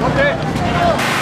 ¡Monte!